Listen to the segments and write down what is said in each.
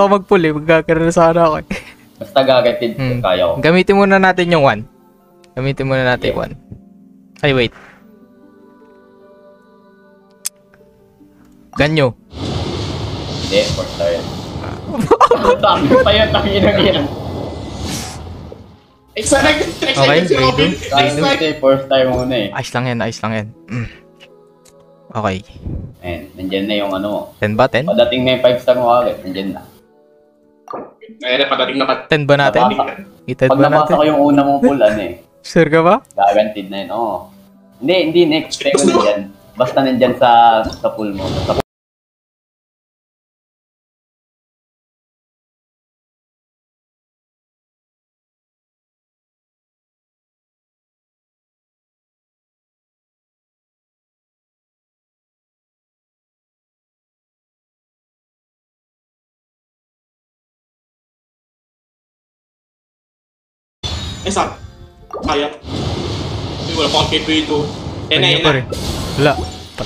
ako mag-pull eh. Magkakaroon na sana ako eh. Basta gagatid, Hmm. kaya ko. Gamitin muna natin yung 1. Gamitin muna natin yung 1. Ay, wait. Ganyo. Hindi, first time. Sabi pa yun, tangin na yan. Excited, Okay, excited si ready? Robin. Ko time. kasi first time muna eh. Ayos lang yan, ayos lang yan. Mm. Okay. Ayan, nandyan na yung ano mo. 10 ba? 10? Padating na yung 5 star mo agad, nandyan na. Ayun na, padating na pat. 10 ba natin? I-10 pag ba natin? ko yung una mong pull, ano eh. Sure ka ba? Guaranteed na yun, oo. Hindi, hindi, next check ko nandyan. Basta nandyan sa, sa pool mo. Sa Saan? Kaya. Hindi, wala pa akong kay dito. Eh, na, eh, na. Wala.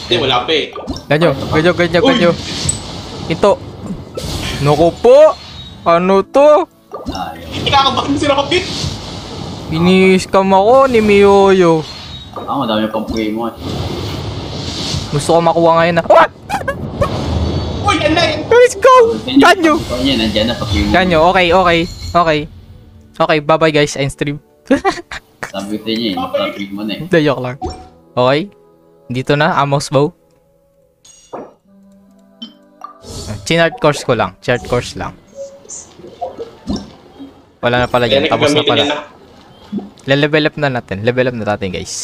Hindi, wala pa eh. Ganyo, ganyo, ganyo, ganyo. Ito. Naku po! Ano to? Kinakabahan si Robin. Ini-scam ako ni Miyoyo. Ah, madami pang mo eh. Gusto ko makuha ngayon na. What? Uy, yan na eh. Let's go! Mo. Ganyo, okay, okay. Okay. Okay, bye-bye guys, end stream. Sabi ko niya eh, traffic mo na eh. Hindi, joke lang. Okay, dito na, Amos Bow. Chinart course ko lang, chart course lang. Wala na pala dyan, tapos na pala. Le-level up na natin, level up na natin guys.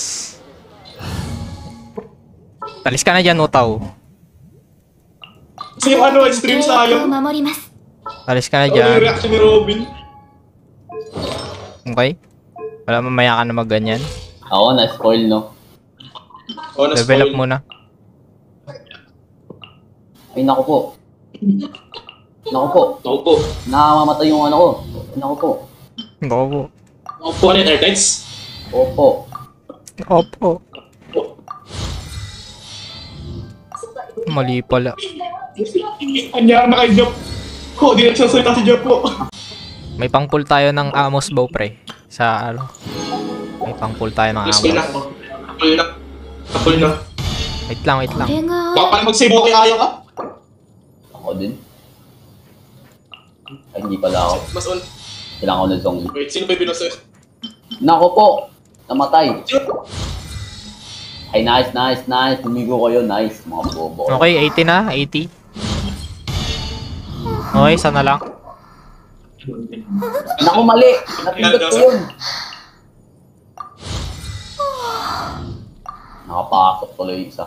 Talis ka na dyan, Utaw. Sige, ano, stream tayo. Talis ka na dyan. Ano yung reaction ni Robin? Okay? Wala mamaya ka na mag ganyan. Ako, na-spoil no. Oh, na Level up muna. Ay, naku po. Naku po. Ako po. Nakamamatay yung ano ko. Naku po. Opo. Ako po, ano yung airtights? Opo. Opo. Mali pala. Kanya na kay Jop. Ko, di na nagsasalita si po. May pang-pull tayo ng Amos Bow, pre. Sa ano. May pang-pull tayo ng Amos. Yes, na. Pull na. Pull na. Wait lang, wait lang. Baka pala mag-save okay ayaw ka? Ako din. Ay, hindi pala ako. Mas on. Kailangan ko na zombie. Wait, sino ba yung binasa? Nako po! Namatay. Ay, nice, nice, nice. Tumigo kayo, nice. Mga bobo. Okay, 80 na, 80. Okay, sana lang. Naku, mali. Napindot ko yun. Nakapasok tuloy yung isa.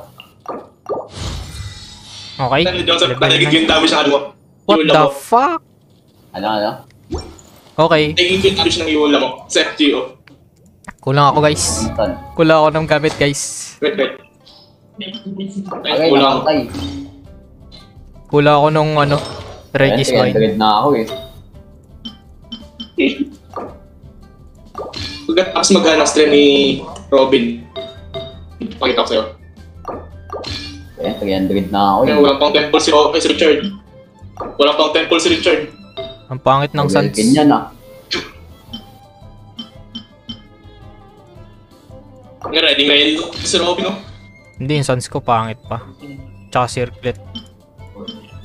Okay. Dahil nine. nagiging damage ng ano. What Yung the fuck? Ano, ano? Okay, Nagiging damage ng yung lamo. Sa FGO. kulang ako guys. Kulang ako ng gamit guys. Wait, wait. Okay, Ay, kulang. namatay. Kulang ako nung ano, Regis Wine. 300 na ako eh. Pagkatapos mag-ano stream ni Robin. Pakita ko sa'yo. Ayan, 300 na ako Ayun, eh. walang pang temple si, oh, si Richard. Walang pang temple si Richard. Ang pangit ng Level Suns. Ganyan ah. Nga, ready ngayon si Robin, oh. Hindi, yung Suns ko pangit pa. Tsaka circlet.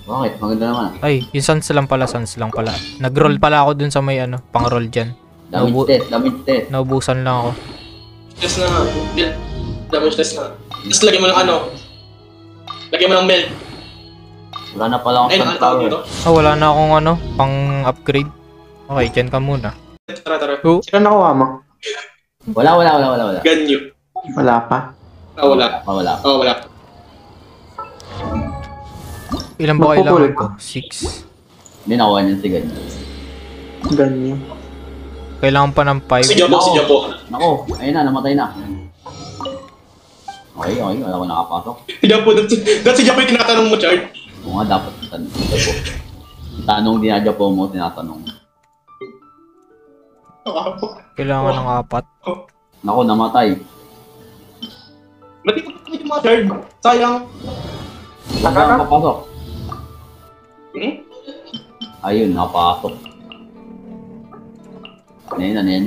Bakit? Maganda naman. Ay, yung Suns lang pala, Suns lang pala. Nag-roll pala ako dun sa may ano, pang-roll dyan. Damage Naubu- test, damage test. Naubusan lang ako. Test na nga. Damage test na. Tapos lagyan mo ng ano. Lagyan mo ng meld. Wala na pala akong Ay, sun ano tawag dito? Ah, wala na akong ano, pang-upgrade. Okay, dyan ka muna. Tara, tara. Oh, Sino nakuha mo? Wala, wala, wala, wala, wala. Ganyo. Wala pa. Ah, wala. Ah, wala. Oh, wala. ilan ba Magpupulot kailangan ko? Six. Hindi nakuha niyan si ganyan. Ganyan. Kailangan pa ng five. Si Japo, si Japo. Nako, ayun na, namatay na. Okay, okay, wala ko nakapasok. Si Japo, dati dati si Japo yung tinatanong mo, Chard. Oo nga, dapat tan- po. Tanong dinadya po mo, tinatanong. Kailangan ng apat. Nako, namatay. Ba't di ko pa yung mga Chard? Sayang. Wala ka nakapasok. Hmm? Ayun, nakapasok. Ano yun, ano yun?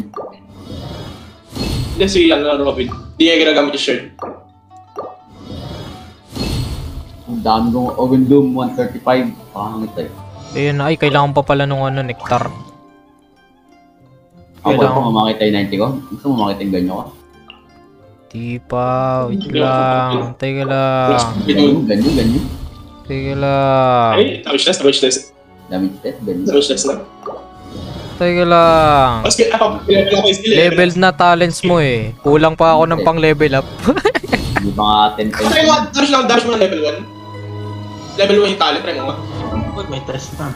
Hindi, si ano, Robin. Hindi niya ginagamit yung shirt. Ang dami kong Ogun Doom 135. Pangit eh. Ayun na, ay, kailangan pa pala nung ano, nectar. Ako Kailangan- gusto mo makita yung 90 ko? Gusto mo makita yung ganyan ko? Di pa, wait lang. Teka lang. Ganyan, ganyan, ganyan. Teka lang. Ay, damage test, damage test. Damage test, ganyan. Damage test na. Teka lang. Mas ako, eh. level ako sila. Leveled na talents mo eh. Kulang pa ako ng pang level up. Hindi pa 10 pesos. Try dash lang, dash mo ng level 1. Level 1 yung talent, try mo may test na.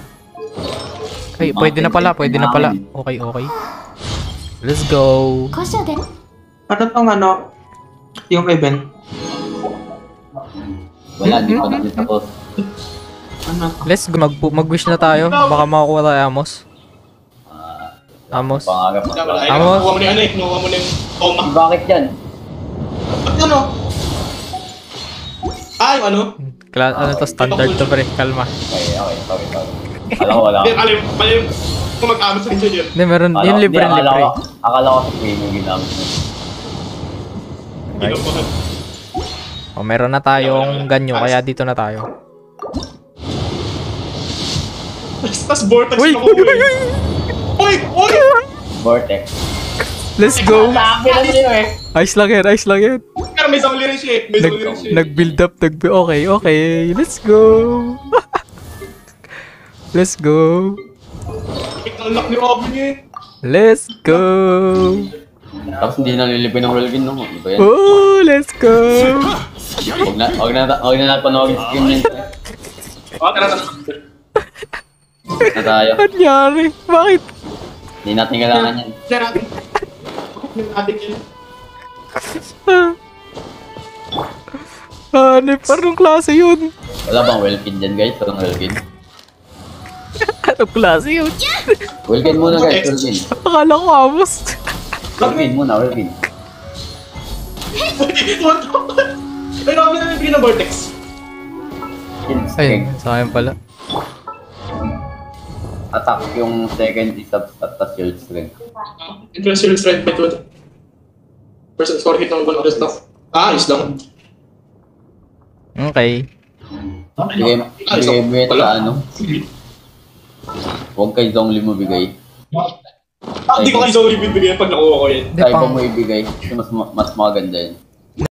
Ay, ah, pwede na pala, pwede na pala. Okay, okay. Let's go. Ano tong ano? Yung event? Wala, di pa mm-hmm. nakita ko. Let's go. Mag-wish na tayo. Baka makakuha tayo, Amos. Amos. Pangarap Amos? nakuha mo na ano eh, nakuha mo na yung Toma. Bakit yan? Ba't ano? Ah, yung ano? Kla ano to, standard to pre. Kalma. Okay, okay, sorry, sorry. Alam ko, wala. Hindi, alam, alam, kung mag-amas rin siya yun. Hindi, meron. Ko- libre, libre. ko, akala ko sa game yung ginamit mo. Ko pa. O, meron na tayong ganyo, kaya dito na tayo. Tapos vortex Uy! na ko. Uy! Uy! Vortex. Let's go! Na sa'yo eh. Ice lang yan, ice lang yan. Pero may rin siya eh. May rin siya eh. nag-build up, nag Okay, okay. Let's go! Let's go! Lock ni Robin eh. Let's go! Tapos hindi na nilipin ng Rolgin, no? Ano ba yan? Oh, let's go! Huwag na, huwag na, huwag na natin panoorin sa game yun. Oh, tara, tara. Na tayo. Nangyari? Bakit? Hindi natin kailangan yan. Yun. Ah, ano, parang klase yun. Wala bang Welkin dyan, guys? Walang Welkin. Anong klase yun? Welkin muna, guys. Welkin. Akala ko amos. Welkin muna, Welkin. What the Ay, Robin na bibigyan ng vortex. Kills. Ayun, sa akin pala. Attack yung second is substat, tas shield strength. Increase your strength by 20. Person score hit ng 100 na. Ah, ayos lang. Okay. Bigay, bigay mo ito sa ano. Huwag kay Zongli mo bigay. Ah, hindi ko kayo sorry bibigyan pag nakuha ko yan. Kaya mo ibigay. Mas, mas maganda yun.